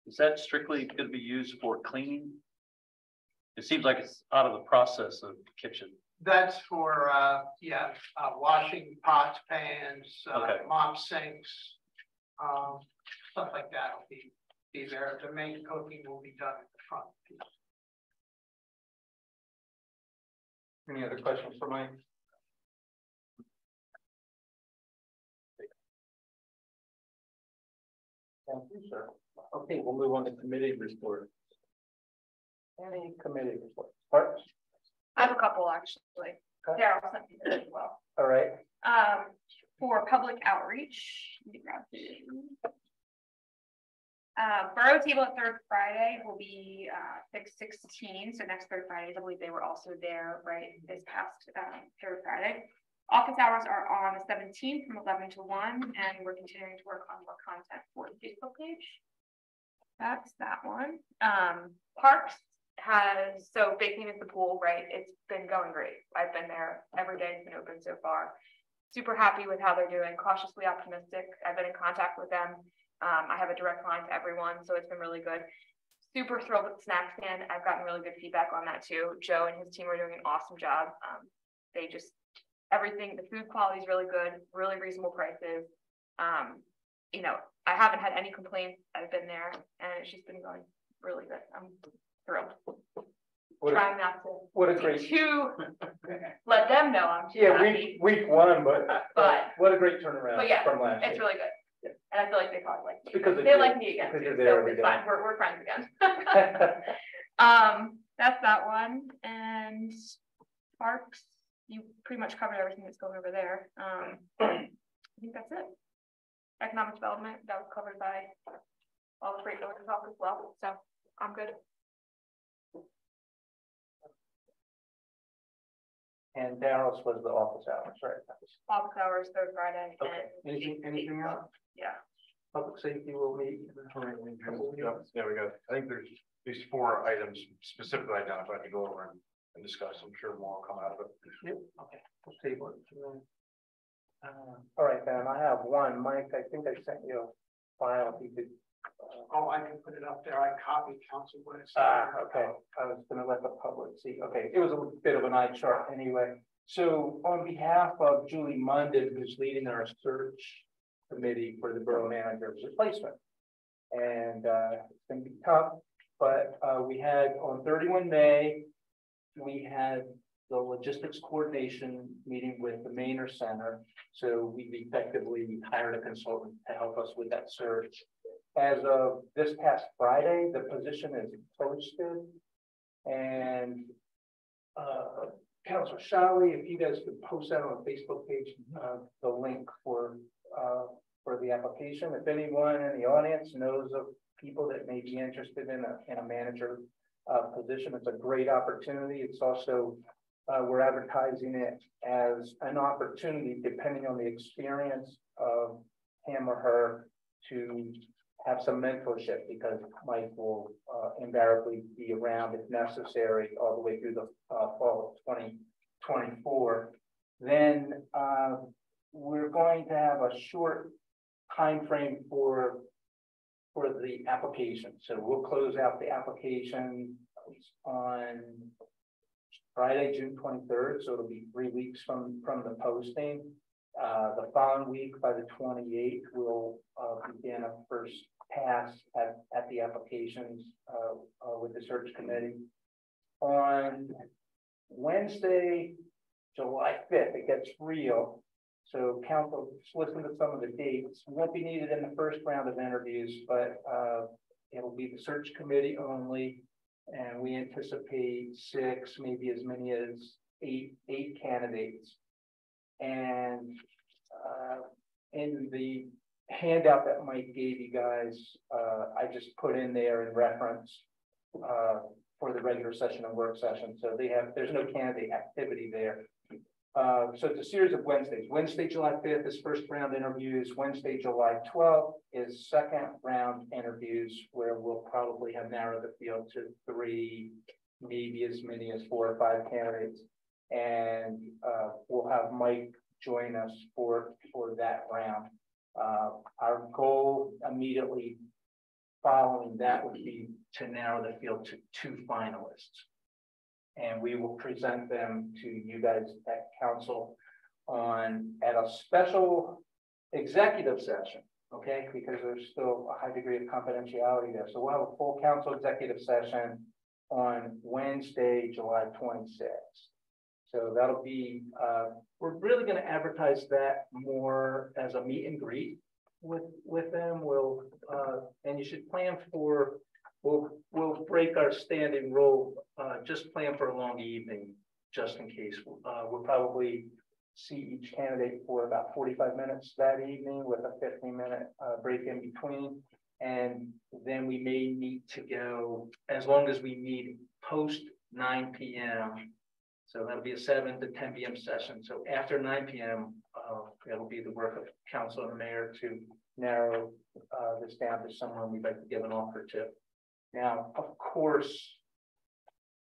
is that strictly gonna be used for cleaning? It seems like it's out of the process of kitchen. That's for, uh, yeah, uh, washing pots, pans, uh, Okay. mop sinks. Um, stuff like that will be, be there. The main cooking will be done at the front. Any other questions for Mike? Thank you, sir. Okay, we'll move on to committee report. Any committee report? Parks? I have a couple actually. Okay. Daryl sent me this as well. All right, Um, for public outreach. Uh, Borough Table at Third Friday will be, uh, six sixteen, so next Third Friday, I believe they were also there, right, this past, um, Third Friday. Office hours are on the seventeenth from eleven to one, and we're continuing to work on more content for the Facebook page. That's that one. Um, Parks has, so thing is the pool, right? It's been going great. I've been there every day. It's been open so far. Super happy with how they're doing, cautiously optimistic. I've been in contact with them. Um, I have a direct line to everyone, so it's been really good. Super thrilled with snack stand. I've gotten really good feedback on that too. Joe and his team are doing an awesome job. Um, they just, everything, the food quality is really good, really reasonable prices. Um, you know, I haven't had any complaints. I've been there and it's just been going really good. I'm thrilled. what a, Trying not to what a great, too, let them know I'm too yeah, happy. week, week one, but, But- what a great turnaround but yeah, from last It's year. really good. And I feel like they probably like me. Because They like me again, Because too, so it's fine. We're, we're friends again. Um, that's that one. And parks, you pretty much covered everything that's going over there. Um, I think that's it. Economic development, that was covered by all the great building talk as well, so I'm good. And Daryl's was the office hours, right? That was- Office hours, third Friday, Okay, and. anything, anything else? Yeah. Public safety will meet. Yeah, we got, I think there's these four items specifically identified to go over and, and discuss. I'm sure more will come out of it. Yep, okay, we'll table it. Uh, all right, then, I have one, Mike, I think I sent you a file, if you could. Uh, Oh, I can put it up there. I copied council what it said. Ah, okay, I was gonna let the public see, okay, it was a bit of an eye chart anyway. So on behalf of Julie Munden, who's leading our search committee for the borough manager's replacement. And uh, it's gonna be tough, but uh, we had on thirty-one May, we had the logistics coordination meeting with the Mainer Center. So we effectively hired a consultant to help us with that search. As of this past Friday, the position is posted. And uh, Councilor Shally, if you guys could post that on the Facebook page, uh, the link for uh, for the application. If anyone in the audience knows of people that may be interested in a, in a manager uh, position, it's a great opportunity. It's also, uh, we're advertising it as an opportunity, depending on the experience of him or her to have some mentorship because Mike will uh, invariably be around if necessary all the way through the uh, fall of twenty twenty-four. Then uh, we're going to have a short time frame for for the application. So we'll close out the application on Friday, June twenty-third, so it'll be three weeks from from the posting. Uh, the following week, by the twenty-eighth, we'll uh, begin a first pass at, at the applications uh, uh, with the search committee. On Wednesday, July fifth, it gets real. So council, just listen to some of the dates, won't be needed in the first round of interviews, but uh, it'll be the search committee only. And we anticipate six, maybe as many as eight, eight candidates. And uh, in the handout that Mike gave you guys, uh, I just put in there in reference uh, for the regular session and work session. So they have, there's no candidate activity there. Uh, so it's a series of Wednesdays. Wednesday, July fifth is first round interviews. Wednesday, July twelfth is second round interviews where we'll probably have narrowed the field to three, maybe as many as four or five candidates. And uh, we'll have Mike join us for, for that round. Uh, our goal immediately following that would be to narrow the field to two finalists. And we will present them to you guys at council on, at a special executive session, okay? Because there's still a high degree of confidentiality there. So we'll have a full council executive session on Wednesday, July twenty-sixth. So that'll be, uh, we're really gonna advertise that more as a meet and greet with, with them. We'll, uh, and you should plan for, we'll, we'll break our standing rule, uh, just plan for a long evening, just in case. Uh, we'll probably see each candidate for about forty-five minutes that evening with a fifteen-minute, uh, break in between. And then we may need to go, as long as we meet post nine P M. So that'll be a seven to ten P M session. So after nine P M, uh, it'll be the work of council and mayor to narrow, uh, this down to someone we'd like to give an offer to. Now, of course,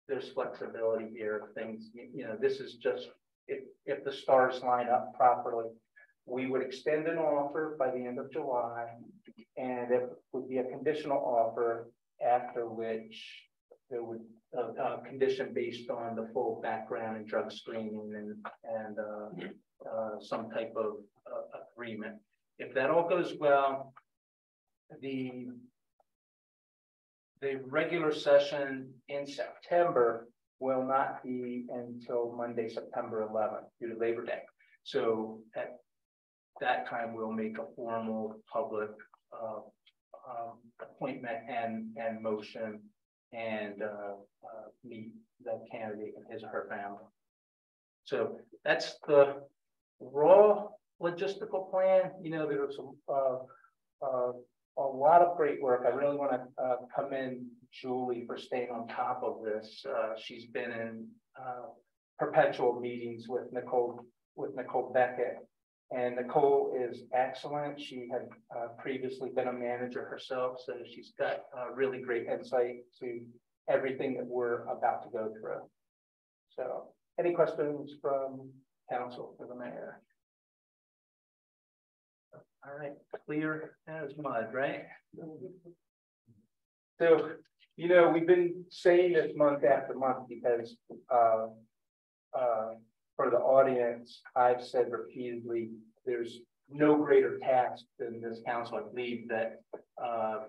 there's flexibility here, things, you you know, this is just, if, if the stars line up properly, we would extend an offer by the end of July, and it would be a conditional offer, after which there would, a, a condition based on the full background and drug screening and, and, uh, uh, some type of, uh, agreement. If that all goes well, the the regular session in September will not be until Monday, September eleventh, due to Labor Day. So at that time, we'll make a formal public uh, um, appointment and, and motion and uh, uh, meet that candidate and his or her family. So that's the raw logistical plan. You know, there was some uh, uh, a lot of great work. I really want to uh, commend Julie for staying on top of this. Uh, she's been in perpetual meetings with Nicole with Nicole Beckett, and Nicole is excellent. She had uh, previously been a manager herself, so she's got uh, really great insight to everything that we're about to go through. So, any questions from council for the mayor? All right, clear as mud, right? So, you know, we've been saying this month after month because, uh, uh, for the audience, I've said repeatedly, there's no greater task than this council, I believe that, uh,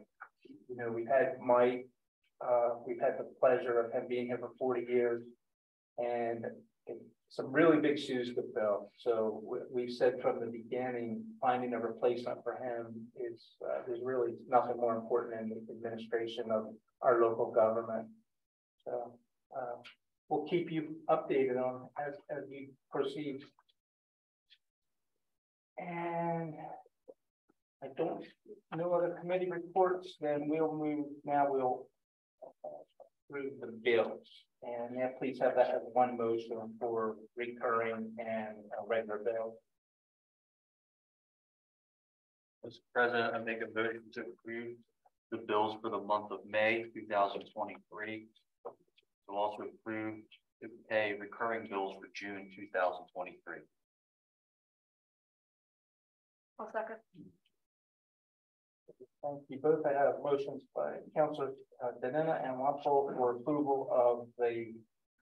you know, we've had Mike, uh, we've had the pleasure of him being here for forty years. And some really big shoes to fill. So we, we've said from the beginning, finding a replacement for him is, uh, there's really nothing more important in the administration of our local government. So, uh, we'll keep you updated on as, as we proceed. And I don't, no other committee reports, then we'll move, now we'll uh, approve the bills. And yeah, please have that as one motion for recurring and regular bill. Mr. President, I make a motion to approve the bills for the month of May two thousand twenty-three. To also approve to pay recurring bills for June two thousand twenty-three. I'll second. Thank you both. I have motions by Councilor uh, Danina and Wampel for approval of the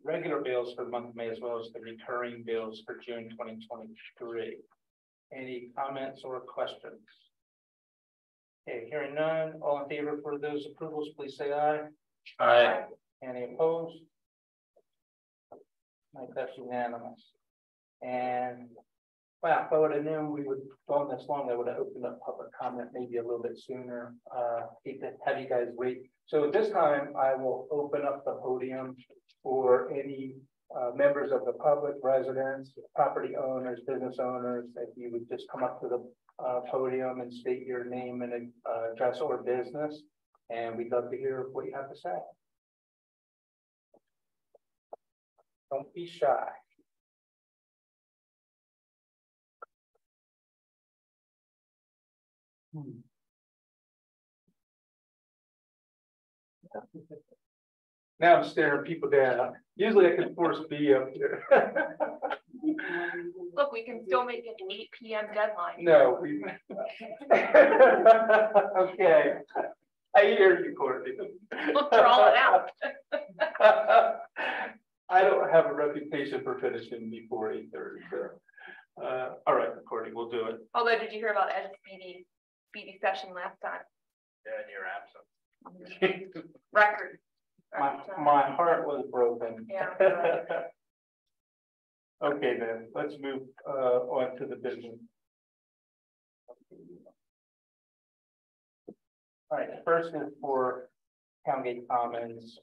regular bills for the month of May as well as the recurring bills for June twenty twenty-three. Any comments or questions? Okay, hearing none, all in favor for those approvals, please say aye. Aye. Any opposed? Like that's unanimous. And Wow, if I would have known we would go on this long, I would have opened up public comment maybe a little bit sooner. Uh, hate to have you guys wait. So at this time, I will open up the podium for any uh, members of the public, residents, property owners, business owners, if you would just come up to the uh, podium and state your name and uh, address or business. And we'd love to hear what you have to say. Don't be shy. Hmm. Now I'm staring people down. Usually I can force B up here. Look, we can still make it eight P M deadline. No, we. Okay. I hear you, Courtney. We'll draw it out. I don't have a reputation for finishing before eight thirty, so. Uh, all right, Courtney, we'll do it. Although, did you hear about Ed's speedy, speedy session last time? Yeah, in your absence. Record. My, my heart was broken. Yeah. Okay, then, let's move, uh, on to the business. All right, the first is for Town Commons.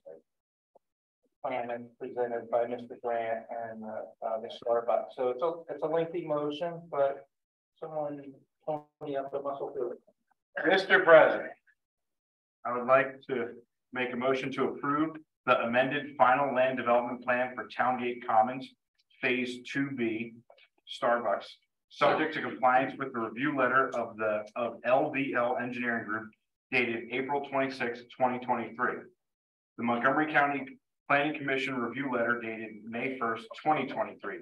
Plan presented by Mr. Grant and, uh, uh, Ms. Starbuck. So it's a, it's a lengthy motion, but someone me up the muscle through it. Mr. President. I would like to make a motion to approve the amended final land development plan for Towngate Commons, Phase two B, Starbucks. Subject to compliance with the review letter of the, of LVL Engineering Group dated April 26, twenty twenty-three. The Montgomery County Planning Commission review letter dated May first, twenty twenty-three.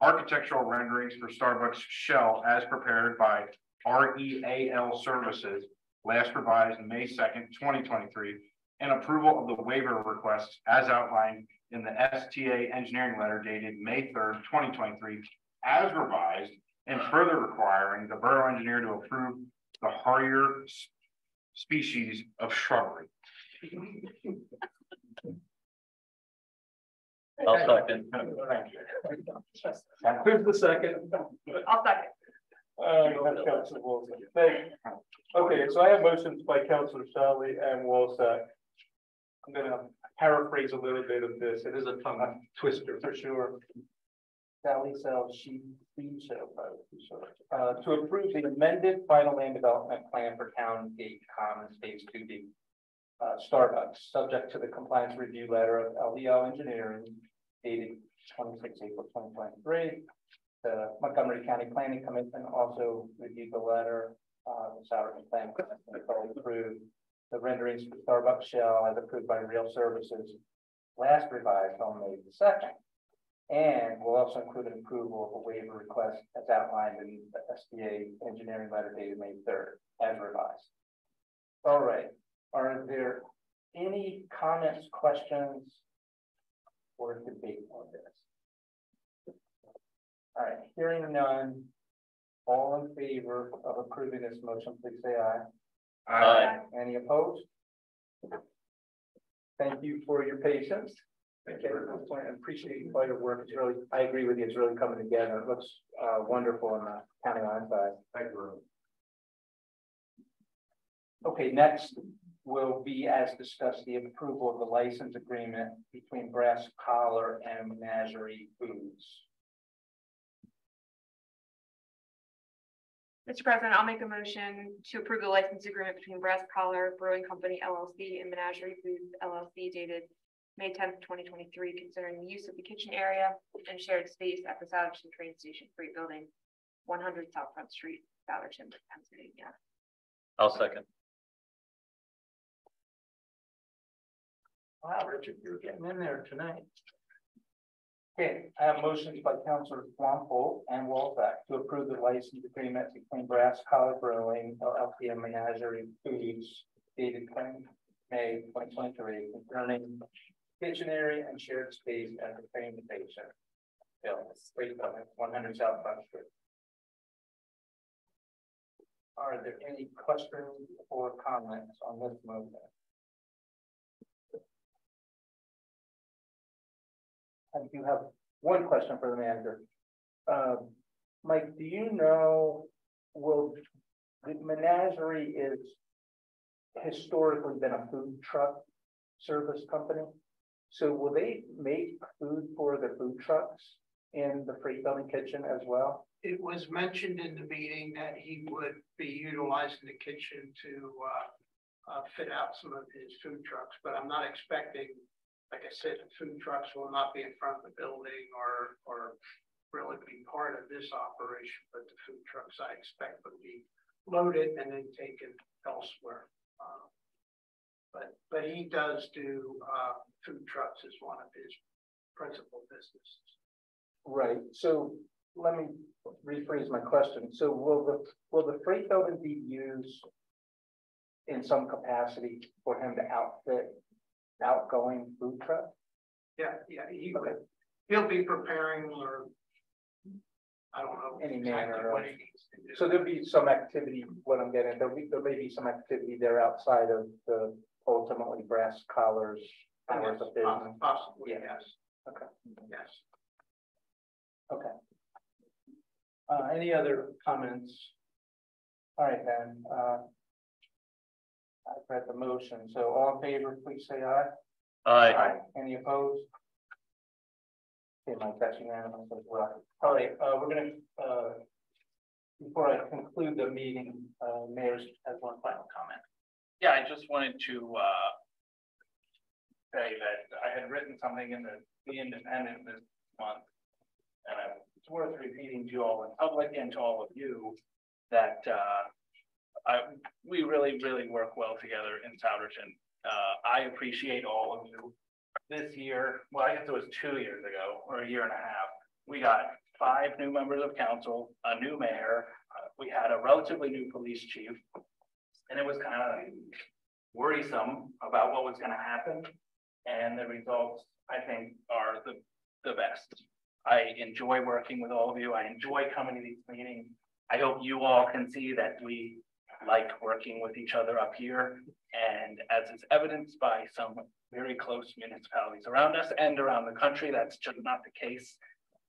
Architectural renderings for Starbucks shell as prepared by R E A L Services, last revised May second, twenty twenty-three, and approval of the waiver requests as outlined in the STA engineering letter dated May third, twenty twenty-three, as revised, and further requiring the borough engineer to approve the Harrier s- species of shrubbery. I'll second. Who's the second? I'll second. Uh, Thank you. Okay, so I have motions by Councilor Shelley and Wolsey. I'm gonna paraphrase a little bit of this. It is a tongue twister for sure. Sally sells sheep, feed uh, to approve the amended final land development plan for Town Gate Commons Phase Two B. Uh, Starbucks, subject to the compliance review letter of LEO Engineering dated twenty-six April twenty twenty-three. The Montgomery County Planning Commission also reviewed the letter, uh, the salary plan, and approved. The renderings for Starbucks shell as approved by Real Services. Last revised on May the second. And we'll also include an approval of a waiver request as outlined in the SBA engineering letter dated May third, as revised. All right, are there any comments, questions? Or debate on this? All right, hearing none. All in favor of approving this motion, please say aye. Aye. Any opposed? Thank you for your patience. Okay, I appreciate all your work. It's really, I agree with you. It's really coming together. It looks uh wonderful on the county line side. Thank you. Okay, next will be as discussed, the approval of the license agreement between Brass Collar and Menagerie Foods. Mr. President, I'll make a motion to approve the license agreement between Brass Collar Brewing Company LLC and Menagerie Foods LLC dated May tenth, twenty twenty-three, concerning the use of the kitchen area and shared space at the Souderton Train Station Freight Building, one hundred South Front Street, Souderton, Pennsylvania. I'll second. Wow, Richard, you're getting in there tonight. Okay, I have motions by Councilor Wample and Wolfak to approve the license agreement between Brass Collar Brewing LLC and Menagerie Foods dated 20 May twenty twenty-three concerning kitchen area and shared space at the train station. Bill, wait, one hundred South Front Street. Are there any questions or comments on this motion? I do have one question for the manager. Um, Mike, do you know, will, the menagerie is historically been a food truck service company? So will they make food for the food trucks in the freight building kitchen as well? It was mentioned in the meeting that he would be utilizing the kitchen to, uh, uh, fit out some of his food trucks, but I'm not expecting, like I said, the food trucks will not be in front of the building or, or really be part of this operation, but the food trucks I expect would be loaded and then taken elsewhere. Uh, But, but he does do, uh, food trucks as one of his principal businesses. Right, so let me rephrase my question. So will the, will the freight building be used in some capacity for him to outfit outgoing food truck? Yeah, yeah, he would, he'll be preparing or. I don't know. Any manner of- he needs to do. So there'll be some activity, what I'm getting, there'll be, there may be some activity there outside of the ultimately brass collars. hours of business. Possibly, Yeah. yes, Okay, yes. okay. Uh, any other comments? All right, then, uh. I've read the motion, so all in favor, please say aye. Aye. Any opposed? Okay, Mike, that's unanimous as well. All right, uh, we're gonna, uh. Before I conclude the meeting, uh, Mayor has one final comment. Yeah, I just wanted to, uh. Say that I had written something in the, the Independent this month. And I- it's worth repeating to you all in public and to all of you that, uh. I, we really, really work well together in Souderton. Uh, I appreciate all of you. This year, well, I guess it was two years ago, or a year and a half, we got five new members of council, a new mayor. uh, We had a relatively new police chief. And it was kind of worrisome about what was gonna happen. And the results, I think, are the, the best. I enjoy working with all of you. I enjoy coming to these meetings. I hope you all can see that we like working with each other up here. And as is evidenced by some very close municipalities around us and around the country, that's just not the case.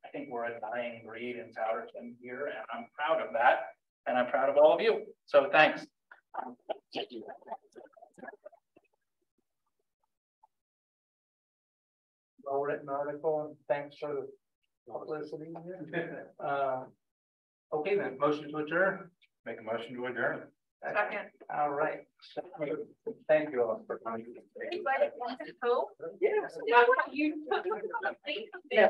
I think we're a dying breed in Souderton here, and I'm proud of that. And I'm proud of all of you. So thanks. Well written article, and thanks for the publicity. Uh, Okay, then, motion to adjourn. Make a motion to adjourn. Second. All right. Thank you all for coming. Anybody want to go? Yes. You. Yeah.